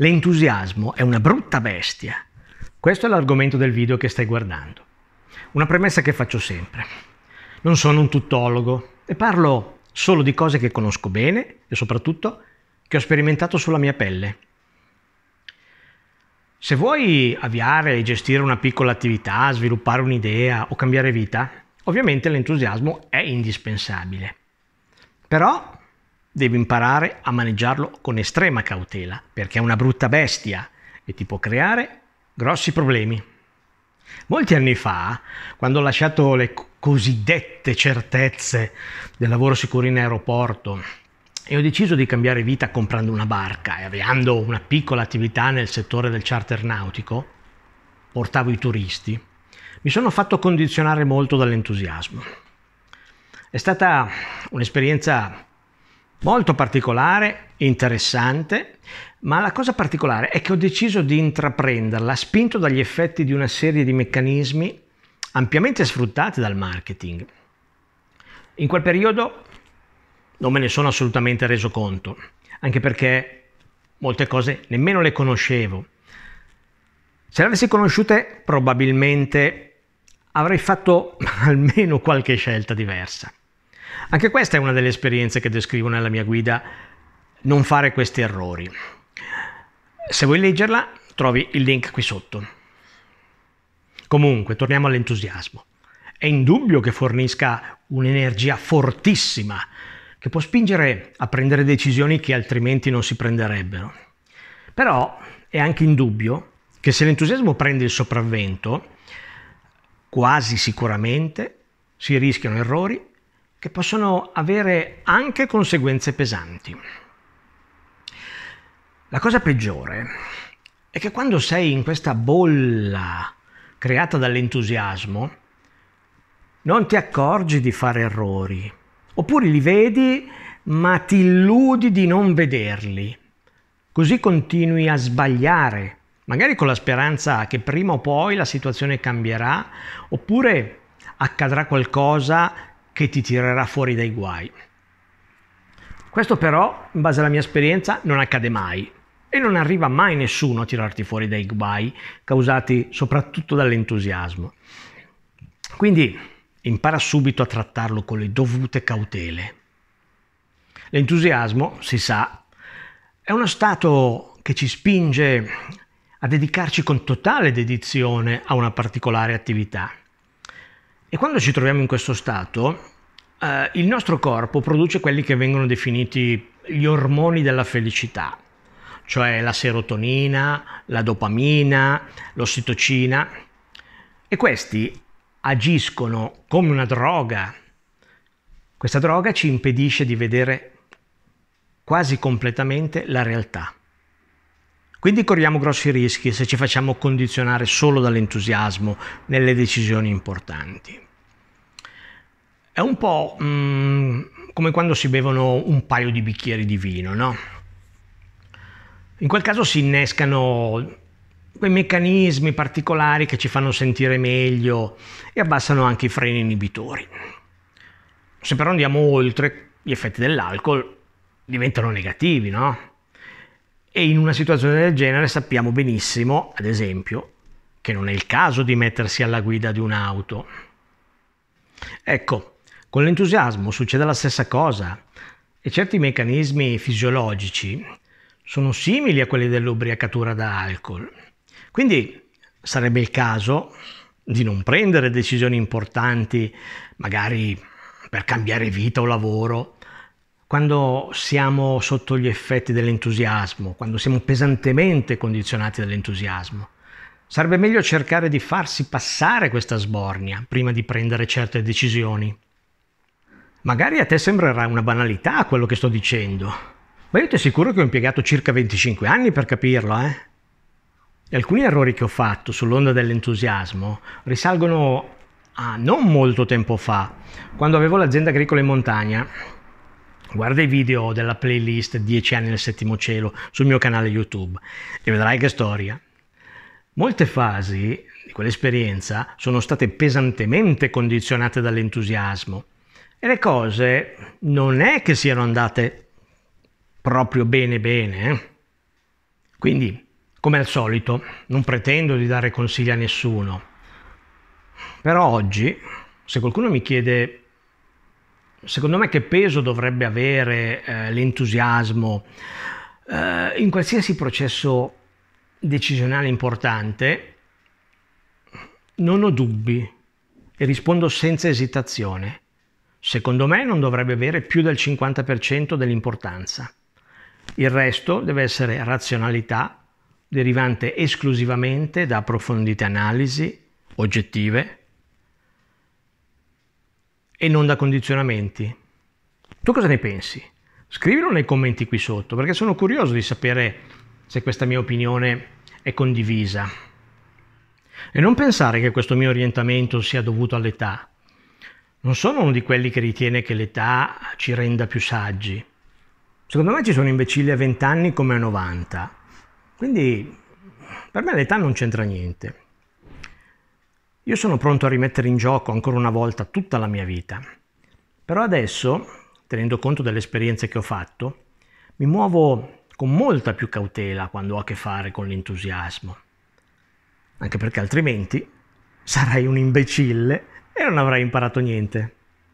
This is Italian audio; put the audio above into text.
L'entusiasmo è una brutta bestia. Questo è l'argomento del video che stai guardando. Una premessa che faccio sempre. Non sono un tuttologo e parlo solo di cose che conosco bene e soprattutto che ho sperimentato sulla mia pelle. Se vuoi avviare e gestire una piccola attività, sviluppare un'idea o cambiare vita, ovviamente l'entusiasmo è indispensabile. Però devi imparare a maneggiarlo con estrema cautela, perché è una brutta bestia e ti può creare grossi problemi. Molti anni fa, quando ho lasciato le cosiddette certezze del lavoro sicuro in aeroporto e ho deciso di cambiare vita comprando una barca e avviando una piccola attività nel settore del charter nautico, portavo i turisti, mi sono fatto condizionare molto dall'entusiasmo. È stata un'esperienza molto particolare, interessante, ma la cosa particolare è che ho deciso di intraprenderla spinto dagli effetti di una serie di meccanismi ampiamente sfruttati dal marketing. In quel periodo non me ne sono assolutamente reso conto, anche perché molte cose nemmeno le conoscevo. Se le avessi conosciute probabilmente avrei fatto almeno qualche scelta diversa. Anche questa è una delle esperienze che descrivo nella mia guida Non fare questi errori. Se vuoi leggerla, trovi il link qui sotto. Comunque, torniamo all'entusiasmo. È indubbio che fornisca un'energia fortissima che può spingere a prendere decisioni che altrimenti non si prenderebbero. Però è anche indubbio che se l'entusiasmo prende il sopravvento, quasi sicuramente si rischiano errori che possono avere anche conseguenze pesanti. La cosa peggiore è che quando sei in questa bolla creata dall'entusiasmo, non ti accorgi di fare errori, oppure li vedi ma ti illudi di non vederli. Così continui a sbagliare, magari con la speranza che prima o poi la situazione cambierà, oppure accadrà qualcosa che ti tirerà fuori dai guai. Questo però, in base alla mia esperienza, non accade mai e non arriva mai nessuno a tirarti fuori dai guai causati soprattutto dall'entusiasmo. Quindi impara subito a trattarlo con le dovute cautele. L'entusiasmo, si sa, è uno stato che ci spinge a dedicarci con totale dedizione a una particolare attività. E quando ci troviamo in questo stato, eh, il nostro corpo produce quelli che vengono definiti gli ormoni della felicità, cioè la serotonina, la dopamina, l'ossitocina, e questi agiscono come una droga. Questa droga ci impedisce di vedere quasi completamente la realtà. Quindi corriamo grossi rischi se ci facciamo condizionare solo dall'entusiasmo nelle decisioni importanti. È un po' mm, come quando si bevono un paio di bicchieri di vino, no? In quel caso si innescano quei meccanismi particolari che ci fanno sentire meglio e abbassano anche i freni inibitori. Se però andiamo oltre, gli effetti dell'alcol diventano negativi, no? E in una situazione del genere sappiamo benissimo, ad esempio, che non è il caso di mettersi alla guida di un'auto. Ecco, con l'entusiasmo succede la stessa cosa e certi meccanismi fisiologici sono simili a quelli dell'ubriacatura da alcol. Quindi sarebbe il caso di non prendere decisioni importanti, magari per cambiare vita o lavoro, quando siamo sotto gli effetti dell'entusiasmo, quando siamo pesantemente condizionati dall'entusiasmo. Sarebbe meglio cercare di farsi passare questa sbornia prima di prendere certe decisioni. Magari a te sembrerà una banalità quello che sto dicendo, ma io ti assicuro che ho impiegato circa 25 anni per capirlo, eh? E alcuni errori che ho fatto sull'onda dell'entusiasmo risalgono a non molto tempo fa, quando avevo l'azienda agricola in montagna Guarda i video della playlist 10 anni nel settimo cielo sul mio canale YouTube e vedrai che storia. Molte fasi di quell'esperienza sono state pesantemente condizionate dall'entusiasmo e le cose non è che siano andate proprio bene bene. Eh? Quindi, come al solito, non pretendo di dare consigli a nessuno, però oggi, se qualcuno mi chiede, secondo me che peso dovrebbe avere eh, l'entusiasmo eh, in qualsiasi processo decisionale importante, non ho dubbi e rispondo senza esitazione. Secondo me non dovrebbe avere più del 50% dell'importanza. Il resto deve essere razionalità derivante esclusivamente da approfondite analisi oggettive e non da condizionamenti. Tu cosa ne pensi? Scrivilo nei commenti qui sotto perché sono curioso di sapere se questa mia opinione è condivisa. E non pensare che questo mio orientamento sia dovuto all'età. Non sono uno di quelli che ritiene che l'età ci renda più saggi. Secondo me ci sono imbecilli a 20 anni come a 90. Quindi per me l'età non c'entra niente. Io sono pronto a rimettere in gioco ancora una volta tutta la mia vita. Però adesso, tenendo conto delle esperienze che ho fatto, mi muovo con molta più cautela quando ho a che fare con l'entusiasmo. Anche perché altrimenti sarai un imbecille e non avrai imparato niente.